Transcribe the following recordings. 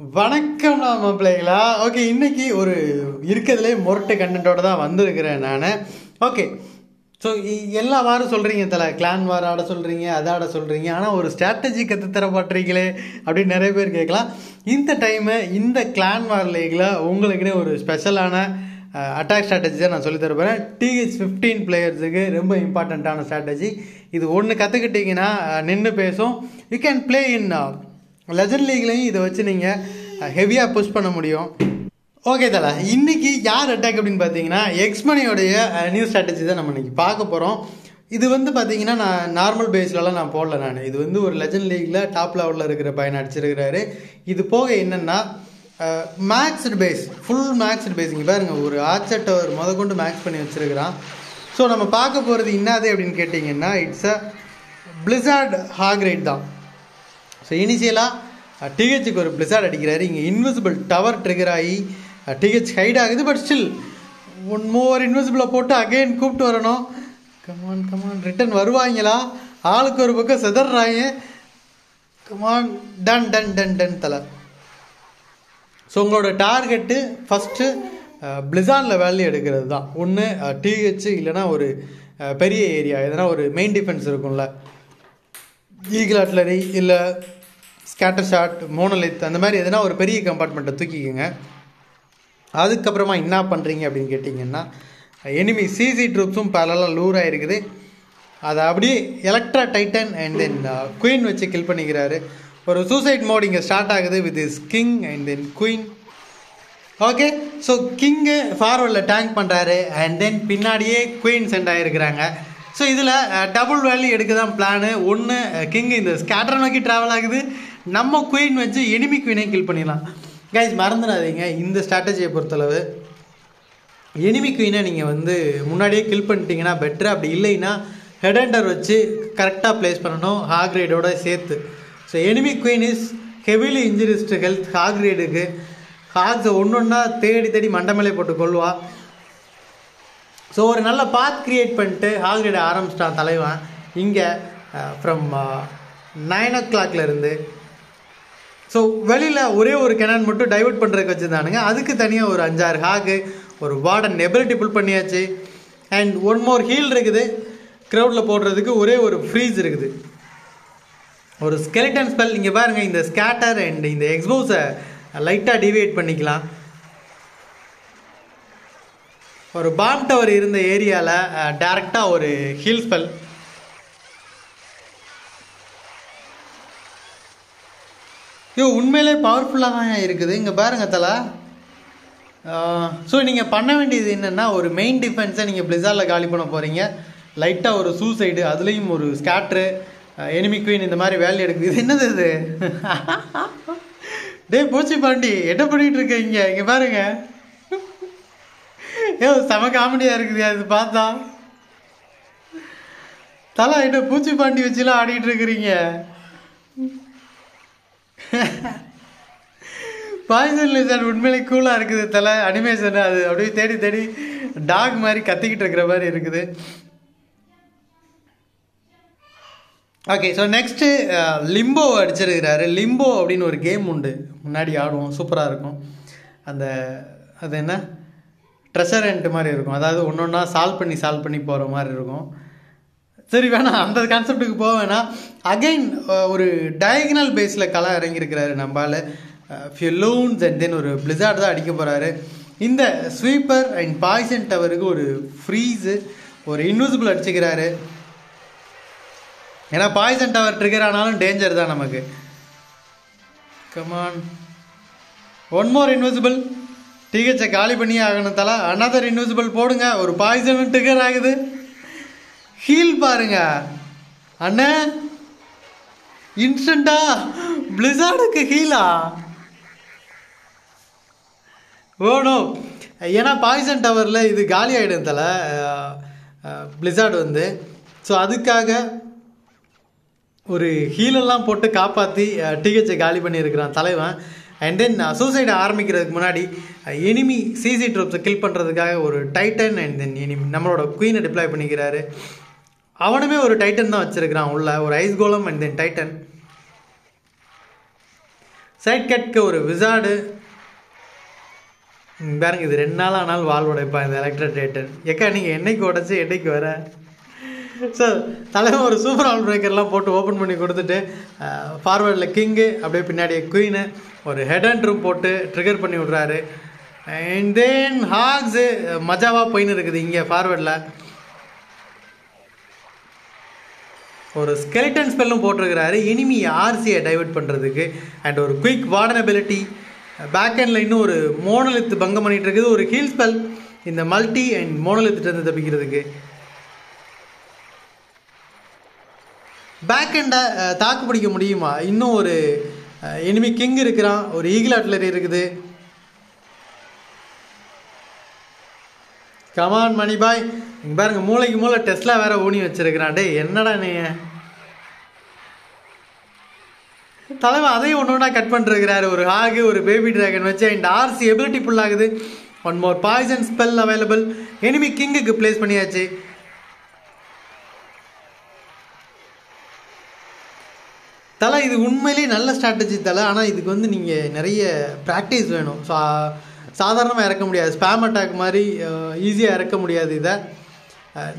வணக்கம் நான் பிள்ளைகளா ஓகே இன்னைக்கு ஒரு இருக்கிறதுலே மொரட்டு கண்டென்ட்டோட தான் வந்திருக்கிறேன் நான். ஓகே ஸோ எல்லா வாரம் சொல்கிறீங்க தலை. கிளான் வாரம் ஆட சொல்கிறீங்க அதை ஆட சொல்கிறீங்க ஆனால் ஒரு ஸ்ட்ராட்டஜி கற்றுத்தர மாட்டீங்களே அப்படின்னு நிறைய பேர் கேட்கலாம். இந்த டைமு இந்த கிளான் வார் லீகில் உங்களுக்குன்னு ஒரு ஸ்பெஷலான அட்டாக் ஸ்ட்ராட்டஜி தான் நான் சொல்லி தரப்போகிறேன் டிஹெச் ஃபிஃப்டீன் பிளேயர்ஸுக்கு ரொம்ப இம்பார்ட்டண்ட்டான ஸ்ட்ராட்டஜி இது ஒன்று கற்றுக்கிட்டிங்கன்னா நின்று பேசும். You can play in legend லீக்லையும் இதை வச்சு நீங்கள் ஹெவியாக புஷ் பண்ண முடியும். ஓகே தல. இன்னைக்கு யார் அட்டாக் அப்படின்னு பார்த்தீங்கன்னா எக்ஸ்மனியோடைய நியூ ஸ்ட்ராட்டஜி தான் நம்ம இன்றைக்கி பார்க்க போகிறோம் இது வந்து பார்த்தீங்கன்னா நான் நார்மல் பேஸ்லலாம் நான் போடல நான். இது வந்து ஒரு லெஜண்ட் லீக்ல டாப் லெவலில் இருக்கிற பையன் அடிச்சிருக்கிறாரு. இது போக என்னென்னா maxed base full maxed base இங்கே பாருங்க ஒரு ஆச்சட்டை ஒரு முத கொண்டு மேக்ஸ் பண்ணி வச்சுருக்கிறான். ஸோ நம்ம பார்க்க போகிறது என்னது அப்படின்னு கேட்டிங்கன்னா இட்ஸ் அ பிளிசார்ட் ஹாக்ரேட் தான். ஸோ இனிஷியலாக டிஹெச்சுக்கு ஒரு பிளிசார்ட் அடிக்கிறாரு. இங்கே இன்விசிபிள் டவர் ட்ரிகர் ஆகி uh, டிஹெச் ஹைட் ஆகுது பட் ஸ்டில் ஒன் மோர் இன்விசிபிளை போட்டு அகைன் கூப்பிட்டு வரணும். கமான் கமான் ரிட்டன் வருவாங்களா? ஆளுக்கு ஒரு பக்கம் செதறாங்க. கமான் டன் டன் டன் டன் தலை. ஸோ உங்களோட டார்கெட்டு ஃபஸ்ட்டு பிளிசானில் வேல்யூ எடுக்கிறது தான். ஒன்று டிஹெச் uh, இல்லைனா ஒரு uh, பெரிய ஏரியா எதனா ஒரு மெயின் டிஃபென்ஸ் இருக்கும்ல. ஈகிள் அட்லரி இல்லை ஸ்கேட்டர் ஷாட் மோனலித் அந்த மாதிரி எதனா ஒரு பெரிய கம்பார்ட்மெண்ட்டை தூக்கிக்கோங்க. அதுக்கப்புறமா என்ன பண்ணுறீங்க அப்படின்னு கேட்டிங்கன்னா எனிமி சிசி ட்ரூப்ஸும் பலலாம் லூர் ஆகிருக்குது அதை அப்படியே electro titan and then queen வச்சு கில் பண்ணிக்கிறாரு. ஒரு சூசைட் மோட் இங்கே ஸ்டார்ட் ஆகுது with is king and then queen okay so king ஃபார்வர்டில் tank பண்ணுறாரு அண்ட் தென் பின்னாடியே குயின் சென்ட் ஆகிருக்கிறாங்க ஸோ இதில் டபுள் வேல்யூ எடுக்க தான் பிளானு ஒன்று கிங் இந்த ஸ்கேட்டரை நோக்கி ட்ராவல் ஆகுது. நம்ம குயின் வச்சு எனிமி குயினை கில் பண்ணிடலாம். கைஸ் மறந்துடாதீங்க. இந்த ஸ்ட்ராட்டஜியை பொறுத்தளவு எனிமி குயினை நீங்கள் வந்து முன்னாடியே கில் பண்ணிட்டீங்கன்னா பெட்ரு அப்படி இல்லைன்னா ஹெட் அண்டர் வச்சு கரெக்டாக ப்ளேஸ் பண்ணணும். ஹாக்ரேடோட சேர்த்து. So enemy queen is heavily injuries to health ஹாக்ரேடுக்கு ஹாக்ஸை ஒன்று ஒன்றா தேடி தேடி மண்டமலை போட்டு கொள்வா ஸோ ஒரு நல்ல பாத் கிரியேட் பண்ணிட்டு ஹாக்ரேடை ஆரம்பிச்சிட்டான் தலைவன். இங்கே ஃப்ரம் நைன் ஓ கிளாக்லேருந்து ஸோ வெளியில் ஒரே ஒரு கெனான் மட்டும் டைவர்ட் பண்ணுறதுக்கு வச்சுருந்தானுங்க. அதுக்கு தனியாக ஒரு அஞ்சாறு ஹாகு ஒரு வார்டன் எபிலிட்டி புல் பண்ணியாச்சு. அண்ட் ஒன் மோர் ஹீல் இருக்குது. க்ரௌடில் போடுறதுக்கு ஒரே ஒரு ஃப்ரீஸ் இருக்குது. ஒரு ஸ்கெலிட்டன் ஸ்பெல் இங்கே பாருங்கள் இந்த ஸ்கேட்டர் அண்ட் இந்த எக்ஸ்போஸை லைட்டாக டிவியேட் பண்ணிக்கலாம். ஒரு பாம் டவர் இருந்த ஏரியாவில் டேரெக்டாக ஒரு ஹீல் ஸ்பெல் ஐயோ உண்மையிலே பவர்ஃபுல்லாக தான் இருக்குது. இங்கே பாருங்க தலா. ஸோ நீங்கள் பண்ண வேண்டியது என்னென்னா ஒரு மெயின் டிஃபென்ஸை நீங்கள் பிளிசாரில் காலி பண்ண போகிறீங்க லைட்டாக ஒரு சூசைடு அதுலேயும் ஒரு ஸ்கேட்ரு எனிமி குயின் இந்த மாதிரி வேலை எடுக்குது. இது என்னது இது? டேய் பூச்சி பாண்டி என்ன பண்ணிகிட்டு இருக்கீங்க இங்கே? பாருங்க. ஏ செம காமெடியாக இருக்குது அது பார்த்தா. தலா என்ன பூச்சி பாண்டி வச்சுலாம் ஆடிட்டு இருக்கிறீங்க? பாய்சன் சார் உண்மையிலே கூலாக இருக்குது தலை. அனிமேஷன் அது அப்படியே தேடி தேடி டாக் மாதிரி கத்திக்கிட்டு இருக்கிற மாதிரி இருக்குது. ஓகே ஸோ நெக்ஸ்ட்டு லிம்போ அடிச்சிருக்கிறாரு. லிம்போ அப்படின்னு ஒரு கேம் உண்டு. முன்னாடி ஆடுவோம் சூப்பராக இருக்கும். அந்த அது என்ன? ட்ரெஷர் மாதிரி இருக்கும். அதாவது ஒன்று ஒன்றா சால்வ் பண்ணி சால்வ் பண்ணி போகிற மாதிரி இருக்கும். சரி வேணாம் அந்த கான்செப்ட்டுக்கு போக வேணாம். அகைன் ஒரு டயகனல் பேஸில் கலை இறங்கியிருக்கிறாரு நம்மளால் ஃபியலூன்ஸ் அண்ட் தென் ஒரு பிளிசார்ட் தான் அடிக்க போகிறாரு இந்த ஸ்வீப்பர் அண்ட் பாய்சன் டவருக்கு ஒரு ஃப்ரீஸு ஒரு இன்விசிபிள் அடிச்சுக்கிறாரு. ஏன்னா பாய்சன் டவர் ட்ரிகர் ஆனாலும் டேஞ்சர் தான் நமக்கு. Come on one more invisible டிஹெச்சை காலி பண்ணியே ஆகணும் தலா. அனதர் இன்விசிபிள் போடுங்க. ஒரு பாய்சன் ட்ரிகர் ஆகுது. ஹீல் பாருங்க. அண்ணே இன்ஸ்டண்டா பிளிசார்டுக்கு ஹீலா ஓனோ ஏன்னா பாய்சன் டவரில் இது காலி ஆகிடும் தலை. பிளிசார்டு வந்து. ஸோ அதுக்காக ஒரு ஹீலெல்லாம் போட்டு காப்பாற்றி டிஹெச்சை காலி பண்ணியிருக்கிறான் தலைவன். அண்ட் தென் சூசைடை ஆரம்பிக்கிறதுக்கு முன்னாடி எனிமி சிசி ட்ரூப்ஸை கில் பண்ணுறதுக்காக ஒரு டைட்டன் அண்ட் தென் எனிமி நம்மளோட குயினை டிப்ளாய் பண்ணிக்கிறாரு. அவனுமே ஒரு டைட்டன் தான் வச்சிருக்கிறான் உள்ள. ஒரு ice golem and then titan side கட்க ஒரு விசாடு பாருங்க இது ரெண்டு நாள் ஆனாலும் வால் உடைப்பா இந்த எலக்ட்ரேட்டர் ஏக்கா நீங்கள் என்னைக்கு உடச்சி என்னைக்கு வர? ஸோ தலைவன் ஒரு சூப்பர் ஆல் பிரேக்கர்லாம் போட்டு ஓப்பன் பண்ணி கொடுத்துட்டு ஃபார்வேர்டில் கிங்கு அப்படியே பின்னாடி குயினு ஒரு ஹெட் அண்ட் ரூம் போட்டு ட்ரிகர் பண்ணி விட்றாரு. அண்ட் தென் ஹாக்ஸு மஜாவாக போயின்னு இருக்குது இங்கே ஃபார்வேர்டில் ஒரு ஸ்கெலிட்டன் ஸ்பெல்லும் போட்டிருக்கிறாரு. இனிமி ஆர்சியை டைவர்ட் பண்ணுறதுக்கு அண்ட் ஒரு quick warden ability back handle இன்னும் ஒரு மோனலித்து பங்கம் பண்ணிட்டு இருக்குது. ஒரு ஹீல் ஸ்பெல் இந்த மல்டி அண்ட் மோனலித்துலேருந்து தப்பிக்கிறதுக்கு. பேக் ஹேண்டை தாக்கு பிடிக்க முடியுமா? இன்னும் ஒரு எனிமி கிங் இருக்கிறான். ஒரு ஈகிள் அட்லரி இருக்குது. கமான் மணிபாய் இங்கே பாருங்க மூளைக்கு மூளை டெஸ்ட்லாம் வேற ஊனி வச்சிருக்கிறான். டே என்னடா நீ? தலைவன் அதையும் ஒன்று ஒன்றா கட் பண்ணிருக்கிறாரு. ஒரு ஹாகு ஒரு பேபி டிராகன் வச்சு அண்ட் ஆர்சி எபிலிட்டி ஃபுல் ஆகுது. One more poison spell available enemy கிங்குக்கு place பண்ணியாச்சு. தலை இது உண்மையிலேயே நல்ல ஸ்ட்ராட்டஜி தலை. ஆனால் இதுக்கு வந்து நீங்கள் நிறைய ப்ராக்டிஸ் வேணும். ஸோ சாதாரணமாக இறக்க முடியாது. ஸ்பேம் அட்டாக் மாதிரி ஈஸியாக இறக்க முடியாது இதை.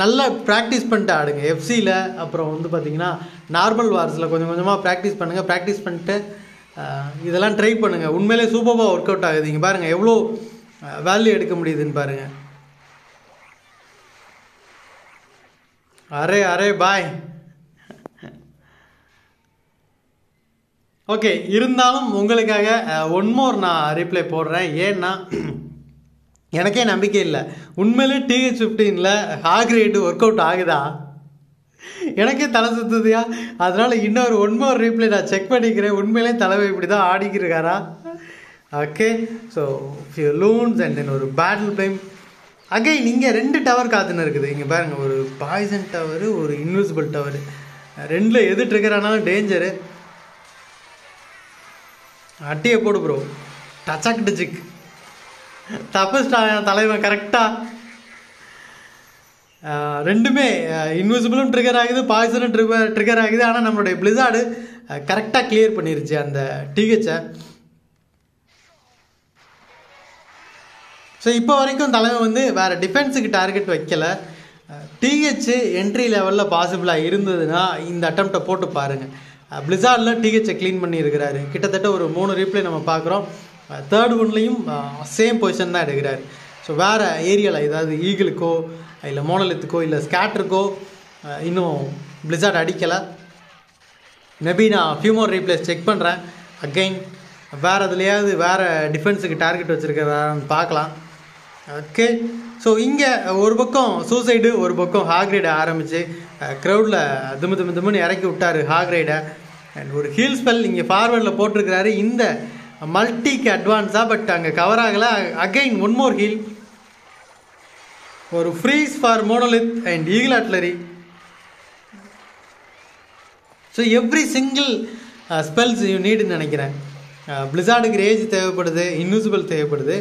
நல்லா ப்ராக்டிஸ் பண்ணிட்டு ஆடுங்க. எஃப்சியில் அப்புறம் வந்து பார்த்தீங்கன்னா நார்மல் வார்ஸில் கொஞ்சம் கொஞ்சமாக ப்ராக்டிஸ் பண்ணுங்கள் ப்ராக்டிஸ் பண்ணிட்டு இதெல்லாம் ட்ரை பண்ணுங்கள் உண்மையிலே சூப்பராக ஒர்க் அவுட் ஆகுது. இங்கே பாருங்கள் எவ்வளோ வேல்யூ எடுக்க முடியுதுன்னு பாருங்கள் அரே அரே பாய் ஓகே இருந்தாலும் உங்களுக்காக ஒன் மோர் நான் ரீப்ளை போடுறேன். ஏன்னா எனக்கே நம்பிக்கை இல்லை. உண்மையிலே டிஹெச் ஃபிஃப்டீனில் ஹாக்ரேட்டு ஒர்க் அவுட் ஆகுதா? எனக்கே தலை சுத்துதியா? அதனால இன்னொரு ஒன் மோர் ரீப்ளை நான் செக் பண்ணிக்கிறேன். உண்மையிலே தலைவை இப்படி தான் ஆடிக்கிருக்காரா okay so few loons and then ஒரு பேட்டில் பிளேம் அகைன் இங்கே ரெண்டு டவர் காத்துன்னு இருக்குது. இங்கே பாருங்கள் ஒரு பாய்சன் டவரு ஒரு இன்விசிபிள் டவரு ரெண்டில் எது ட்ரிகர் ஆனாலும் டேஞ்சரு அட்டியை போடு ப்ரோ டச்சக் டிச்சிக் தப்பிச்சிட்டா என் தலைவன் கரெக்டாக ரெண்டுமே இன்விசிபிளும் ட்ரிகர் ஆகுது பாய்சனும் ட்ரிகர் ட்ரிகர் ஆகுது. ஆனால் நம்மளுடைய பிளிசார்டு கரெக்டாக கிளியர் பண்ணிருச்சு அந்த டிஹெச்சை ஸோ இப்போ வரைக்கும் தலைவன் வந்து வேறு டிஃபென்ஸுக்கு டார்கெட் வைக்கலை. டிஹெச் என்ட்ரி லெவலில் பாசிபிளாக இருந்ததுன்னா இந்த அட்டம்ப்டை போட்டு பாருங்கள் பிளிசார்டில் டிஹெச்சை க்ளீன் பண்ணியிருக்கிறாரு. கிட்டத்தட்ட ஒரு மூணு ரீப்ளே நம்ம பார்க்குறோம். தேர்ட் ஒன்லேயும் சேம் பொசிஷன் தான் எடுக்கிறாரு. ஸோ வேறு ஏரியாவில் ஏதாவது ஈகிளுக்கோ இல்லை மோனலித்துக்கோ இல்லை ஸ்கேட்டருக்கோ இன்னும் பிளிசார்ட் அடிக்கலை. மேபி நான் ஃபியூமோர் ரீப்ளேஸ் செக் பண்ணுறேன் அகைன் வேறு எதுலையாவது வேறு டிஃபென்ஸுக்கு டார்கெட் வச்சுருக்கிறான்னு பார்க்கலாம். ஓகே ஸோ இங்கே ஒரு பக்கம் சூசைடு ஒரு பக்கம் ஹாக்ரைடை ஆரம்பித்து க்ரௌடில் துமு துமு திமுன்னு இறக்கி விட்டார் ஹாக்ரைடை அண்ட் ஒரு ஹீல் ஸ்பெல் இங்கே ஃபார்வர்டில் போட்டிருக்கிறாரு. இந்த மல்டிக்கு அட்வான்ஸாக பட் அங்கே கவர் ஆகலை. அகைன் ஒன் மோர் ஹீல் ஒரு freeze for monolith and eagle artillery so every single spells you நீடுன்னு நினைக்கிறேன். பிளிசார்டுக்கு ரேஜ் தேவைப்படுது இன்விசிபிள் தேவைப்படுது.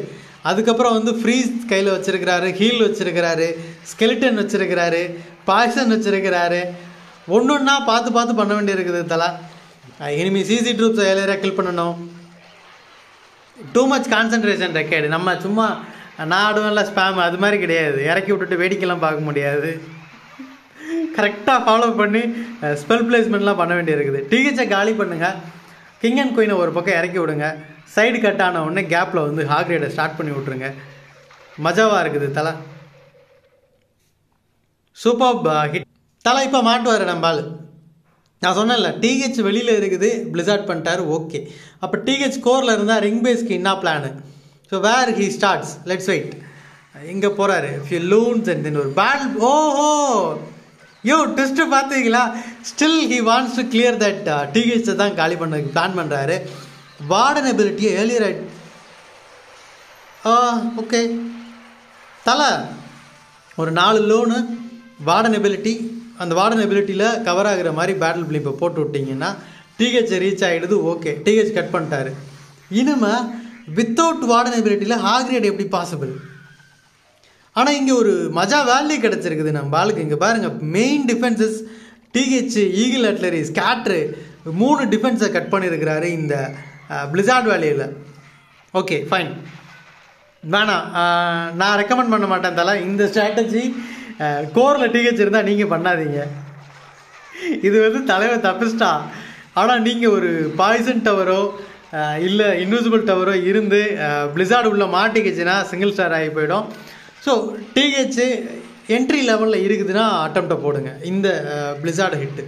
அதுக்கப்புறம் வந்து ஃப்ரீஸ் கையில் வச்சுருக்கிறாரு ஹீல் வச்சுருக்கிறாரு ஸ்கெலிட்டன் வச்சுருக்கிறாரு பாய்சன் வச்சுருக்கிறாரு. ஒன்று ஒன்றா பார்த்து பார்த்து பண்ண வேண்டியிருக்குது தலா. இனிமேல் சிசி ட்ரூப்ஸை ஏழையாக கில் பண்ணணும். டூ மச் கான்சன்ட்ரேஷன் ரெக்கேடு நம்ம சும்மா நான் ஆடுவேன்ல ஸ்பேம் அது மாதிரி கிடையாது. இறக்கி விட்டுட்டு வேடிக்கைலாம் பார்க்க முடியாது. கரெக்டாக ஃபாலோ பண்ணி ஸ்பெல் பிளேஸ்மெண்ட்லாம் பண்ண வேண்டியிருக்குது. டிஹெச்சை காலி பண்ணுங்கள் கிங் அண்ட் குயினை ஒரு பக்கம் இறக்கி விடுங்க. சைடு கட் ஆன உடனே கேப்பில் வந்து ஹாக்ரேடை ஸ்டார்ட் பண்ணி விட்ருங்க மஜாவாக இருக்குது தலை. சூப்பர் ஹிட் uh, தலை இப்போ மாட்டுவார் நம்ம நான் சொன்னேன்ல டிஹெச் வெளியில் இருக்குது பிளிசார்ட் பண்ணிட்டாரு ஓகே அப்போ டிஹெச் கோரில் இருந்தால் ரிங் பேஸ்க்கு என்ன plan so where he starts let's wait இங்கே போகிறாரு ஃபியூ லூன்ஸ் அண்ட் தென் ஒரு பேட் ஓஹோ! யோ டெஸ்ட்டு பார்த்தீங்களா still he wants to clear that டிஹெச்சை தான் காலி பண்ண பிளான் பண்ணுறாரு வார்டன் எபிலிட்டியை ஏர்லியர் ஆ ஓகே தலை. ஒரு நாலு லோனு வார்டன் எபிலிட்டி அந்த வார்டன் எபிலிட்டியில் கவர் ஆகிற மாதிரி பேட்டில் பிளிப்பை போட்டு விட்டிங்கன்னா டிஹெச் ரீச் ஆகிடுது ஓகே டிஹெச் கட் பண்ணிட்டாரு. இனிமே வித்தவுட் வார்டன் எபிலிட்டியில் ஹாக்ரேட் எப்படி பாசிபிள் ஆனால் இங்கே ஒரு மஜா வேல்யூ கிடச்சிருக்குது நம்ம ஆளுக்கு. இங்கே பாருங்கள் main defences DH eagle artillery scatter மூணு டிஃபென்ஸை கட் பண்ணியிருக்கிறாரு இந்த பிளிசார்ட் வேலையில். ஓகே ஃபைன் வேணாம் நான் ரெக்கமெண்ட் பண்ண மாட்டேன் தலை. இந்த ஸ்ட்ராட்டஜி கோரில் டிஹெச் இருந்தால் நீங்கள் பண்ணாதீங்க. இது வந்து தலைவர் தப்பிச்சிட்டா. ஆனால் நீங்கள் ஒரு பாய்சன் டவரோ இல்லை இன்விசிபிள் டவரோ இருந்து பிளிசார்டு உள்ளே மாட்டிக்கிச்சுன்னா சிங்கிள் ஸ்டார் ஆகி போயிடும். ஸோ டிஹெச் என்ட்ரி லெவலில் இருக்குதுன்னா அட்டம்ப்டை போடுங்க. இந்த பிளிசார்டு ஹிட்டு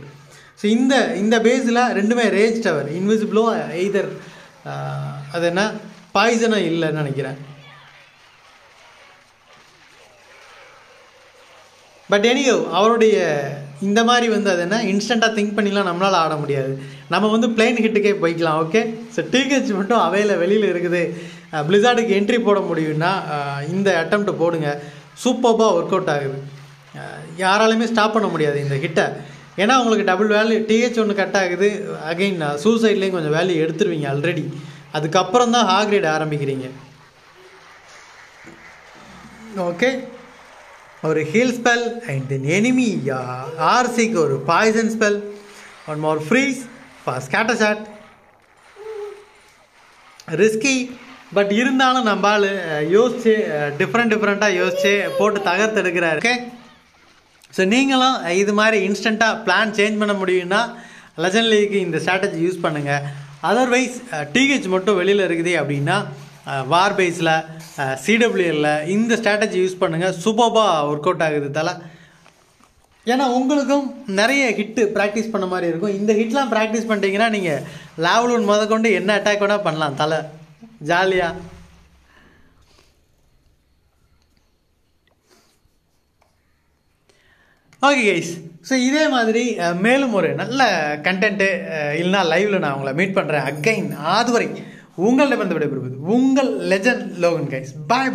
ஸோ இந்த இந்த பேஸில் ரெண்டுமே ரேஞ்ச் டவர் இன்விசிபிளோ எய்தர் அது என்ன? பாய்சனாக இல்லைன்னு நினைக்கிறேன். பட் எனியோ அவருடைய இந்த மாதிரி வந்து அது என்ன? இன்ஸ்டண்ட்டாக திங்க் பண்ணிலாம் நம்மளால் ஆட முடியாது. நம்ம வந்து பிளெயின் ஹிட்டுக்கே போய்க்கலாம் ஓகே ஸோ டிஹெச் மட்டும் அவையில் வெளியில் இருக்குது. பிளிசார்டுக்கு என்ட்ரி போட முடியும்னா இந்த அட்டம்ப்ட் போடுங்க. சூப்பர்பாக ஒர்க் அவுட் ஆகுது. யாராலையுமே ஸ்டாப் பண்ண முடியாது இந்த ஹிட்டை ஏன்னா உங்களுக்கு டபுள் வேல்யூ டிஹெச் ஒன்று கட் ஆகுது. அகைன் சூசைட்லேயும் கொஞ்சம் வேல்யூ எடுத்துருவீங்க ஆல்ரெடி அதுக்கப்புறம் தான் ஹாக்ரேட் ஆரம்பிக்கிறீங்க. ஓகே ஒரு heal spell and then enemy ஆர்சிக்கு ஒரு poison spell one more freeze for scatter shot risky but இருந்தாலும் நம்ம ஆள் யோசிச்சு டிஃப்ரெண்ட் டிஃப்ரெண்ட்டாக யோசிச்சு போட்டு தகர்த்து எடுக்கிறாரு ஓகே ஸோ நீங்களும் இது மாதிரி இன்ஸ்டண்ட்டாக பிளான் சேஞ்ச் பண்ண முடியும்னா லெஜன் லீக்கு இந்த ஸ்ட்ராட்டஜி யூஸ் பண்ணுங்கள் அதர்வைஸ் டிஹெச் மட்டும் வெளியில் இருக்குது அப்படின்னா வார் பேஸில் சிடபிள்யூஎல்ல இந்த ஸ்ட்ராட்டஜி யூஸ் பண்ணுங்கள் சூப்பராக ஒர்க் அவுட் ஆகுது தலை. ஏன்னா உங்களுக்கும் நிறைய ஹிட்டு ப்ராக்டிஸ் பண்ண மாதிரி இருக்கும். இந்த ஹிட்லாம் ப்ராக்டிஸ் பண்ணிட்டீங்கன்னா நீங்கள் லேவல் முதக்கொண்டு என்ன அட்டாக் வேணால் பண்ணலாம் தலை. ஜாலியாக ஓகே கைஸ் ஸோ இதே மாதிரி மேலும் ஒரு நல்ல கண்டென்ட்டு இல்லைனா லைவில் நான் உங்களை மீட் பண்ணுறேன் அகைன் அதுவரை உங்களிடம் வந்து விடைபெறுவது உங்கள் லெஜண்ட் லோகன் கைஸ் பாய்